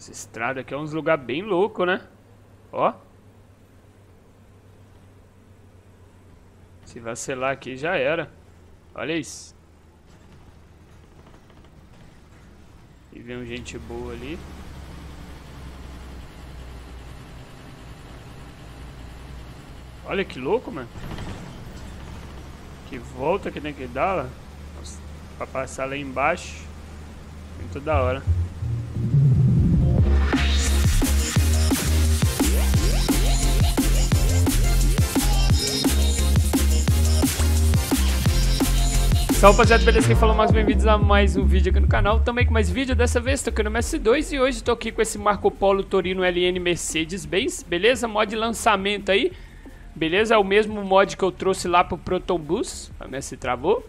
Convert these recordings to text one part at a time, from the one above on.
Essa estrada aqui é uns lugar bem louco, né? Ó. Se vacilar aqui já era. Olha isso. E vem gente boa ali. Olha que louco, mano. Que volta que tem que dar, ó. Pra passar lá embaixo. Muito da hora. Salve rapaziada, beleza? Quem falou mais bem-vindos a mais um vídeo aqui no canal Também com mais vídeo, dessa vez tô aqui no MS2 E hoje tô aqui com esse Marco Polo Torino LN Mercedes-Benz Beleza? Mod lançamento aí Beleza? É o mesmo mod que eu trouxe lá pro Proton Bus A MS travou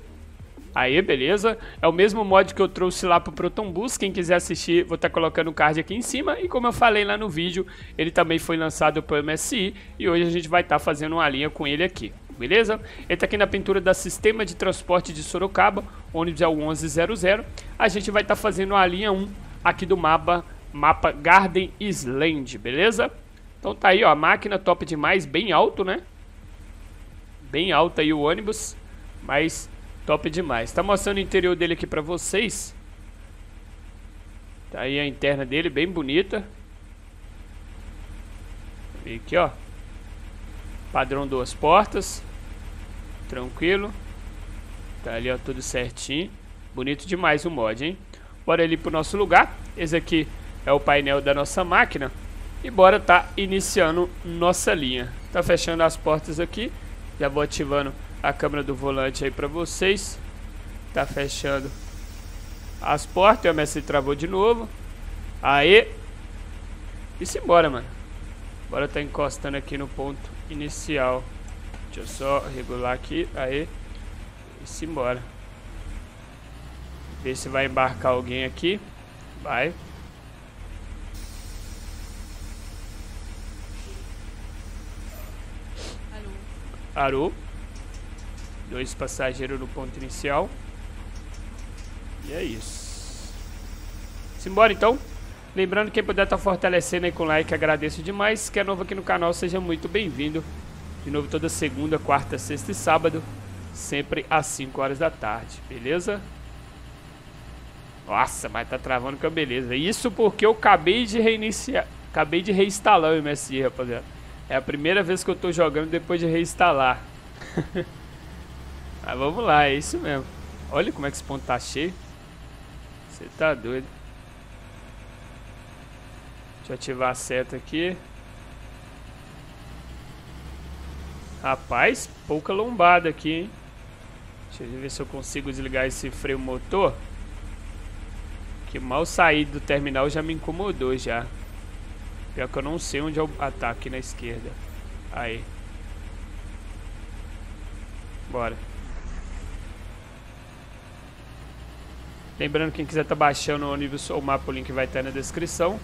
Aí, beleza? É o mesmo mod que eu trouxe lá pro Proton Bus. Quem quiser assistir, vou estar tá colocando o card aqui em cima. E como eu falei lá no vídeo, ele também foi lançado pro MSI. E hoje a gente vai estar tá fazendo uma linha com ele aqui beleza? Ele está aqui na pintura da Sistema de Transporte de Sorocaba, ônibus é o 1100. A gente vai estar tá fazendo a linha 1 aqui do mapa, mapa Garden Island, beleza? Então tá aí, ó, a máquina top demais, bem alto, né? Bem alto aí o ônibus, mas top demais. Tá mostrando o interior dele aqui pra vocês. Tá aí a interna dele, bem bonita. E aqui, ó. Padrão duas portas. Tranquilo. Tá ali, ó, tudo certinho. Bonito demais o mod, hein? Bora ali pro nosso lugar. Esse aqui é o painel da nossa máquina. E bora tá iniciando nossa linha. Tá fechando as portas aqui. Já vou ativando a câmera do volante aí pra vocês. Tá fechando as portas. O MS travou de novo. Aê. E se embora, mano. Bora tá encostando aqui no ponto inicial. Deixa eu só regular aqui. Aí. E se embora. Ver se vai embarcar alguém aqui. Vai. Alô. Dois passageiros no ponto inicial. E é isso. Simbora então. Lembrando, quem puder estar tá fortalecendo aí com like, agradeço demais. Quem é novo aqui no canal, seja muito bem-vindo. De novo toda segunda, quarta, sexta e sábado, sempre às 5 horas da tarde, beleza? Nossa, mas tá travando com a beleza. Isso porque eu acabei de reiniciar, acabei de reinstalar o MSI, rapaziada. É a primeira vez que eu tô jogando depois de reinstalar. mas vamos lá, é isso mesmo. Olha como é que esse ponto tá cheio. Você tá doido. Deixa eu ativar a seta aqui. Rapaz, pouca lombada aqui, hein? Deixa eu ver se eu consigo desligar esse freio motor. Que mal sair do terminal já me incomodou já. Pior que eu não sei onde é o ataque na esquerda. Aí. Bora. Lembrando, quem quiser tá baixando o ônibus, o mapa, o link vai estar na descrição.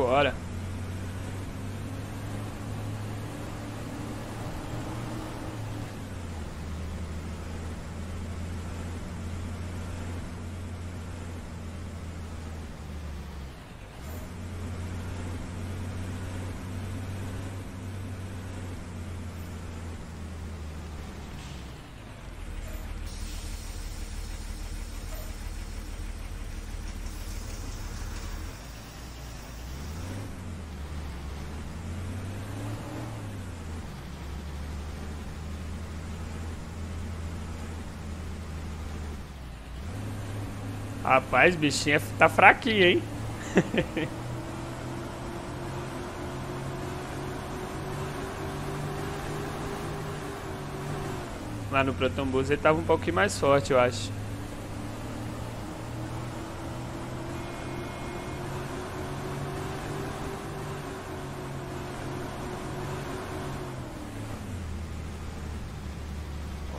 Simbora. Rapaz, bichinho é- tá fraquinho, hein? Lá no Proton Bus ele tava um pouquinho mais forte, eu acho.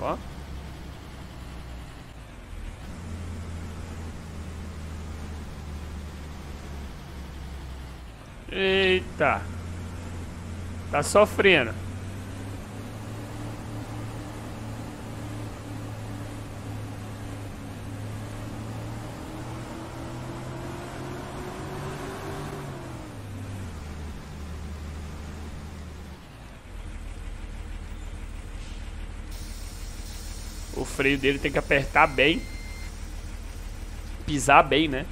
Ó. Eita. Tá sofrendo. O freio dele tem que apertar bem. Pisar bem, né?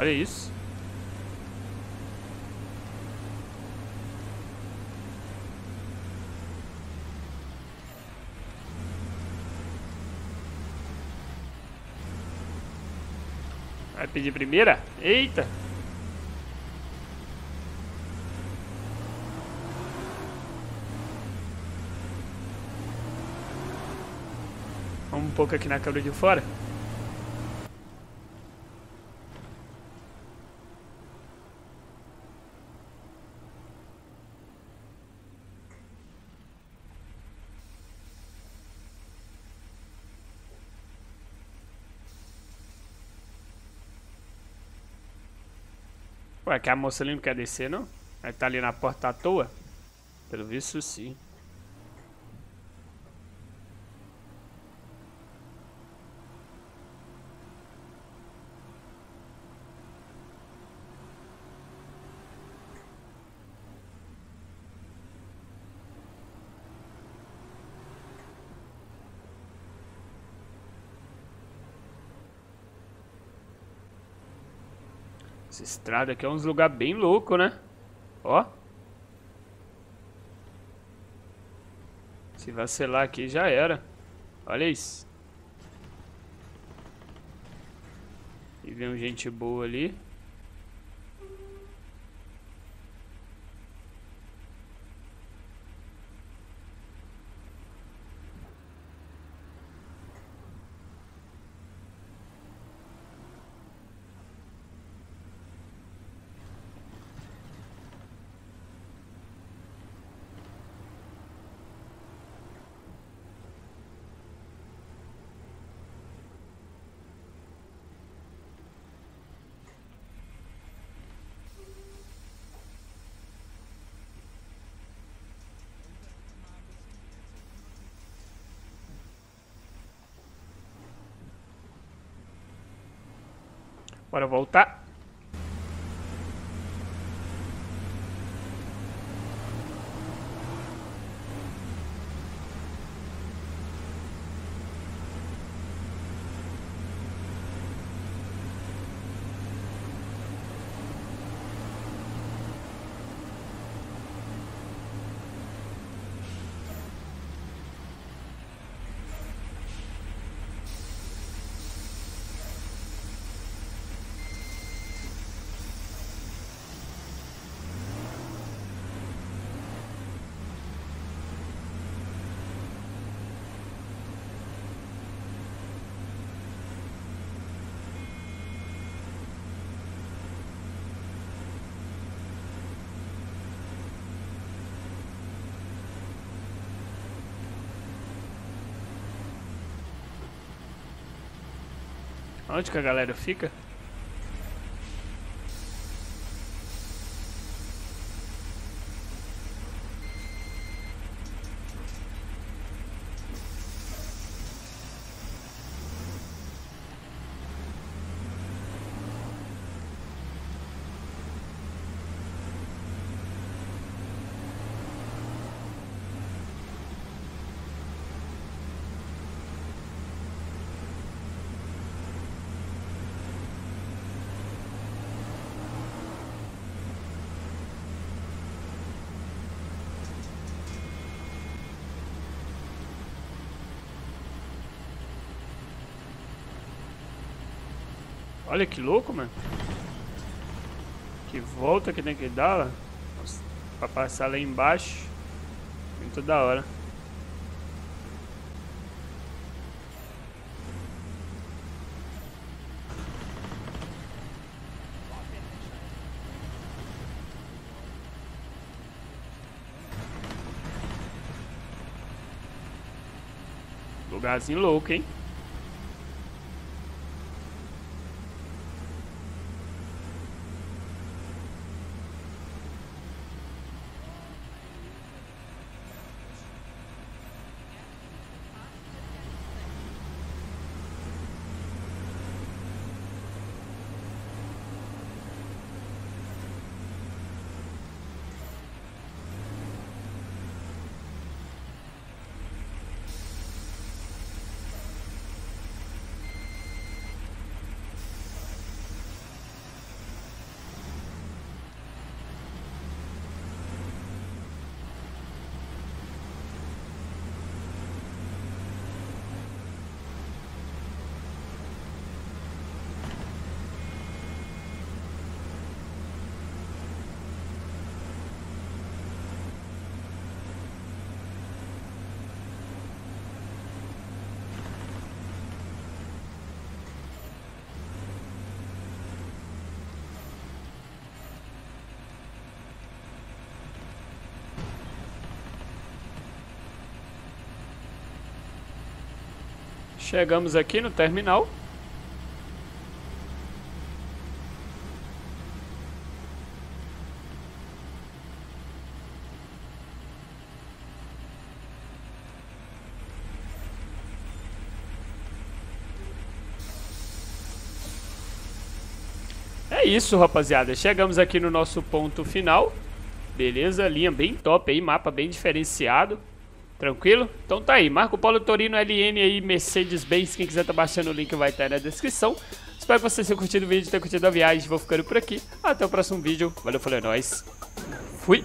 Olha isso. Vai pedir primeira? Eita! Vamos um pouco aqui na câmera de fora. Ué, que a moça ali não quer descer, não? Ela tá ali na porta à toa? Pelo visto, sim. Essa estrada aqui é uns lugar bem louco, né? Ó. Se vacilar aqui já era. Olha isso. E vem um gente boa ali. Bora voltar. Onde que a galera fica? Olha que louco, mano. Que volta que tem que dar, ó. Pra passar lá embaixo. Muito da hora. Lugarzinho louco, hein? Chegamos aqui no terminal. É isso, rapaziada. Chegamos aqui no nosso ponto final. Beleza, linha bem top aí, mapa bem diferenciado. Tranquilo? Então tá aí, Marco Polo Torino LN aí, Mercedes-Benz, quem quiser tá baixando o link vai estar tá aí na descrição. Espero que vocês tenham curtido o vídeo, tenham curtido a viagem, vou ficando por aqui. Até o próximo vídeo, valeu, falou, é nóis. Fui!